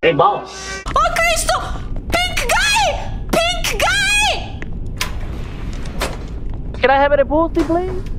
Hey, boss. Oh, Cristo! Pink guy! Pink guy! Can I have a pussy, please?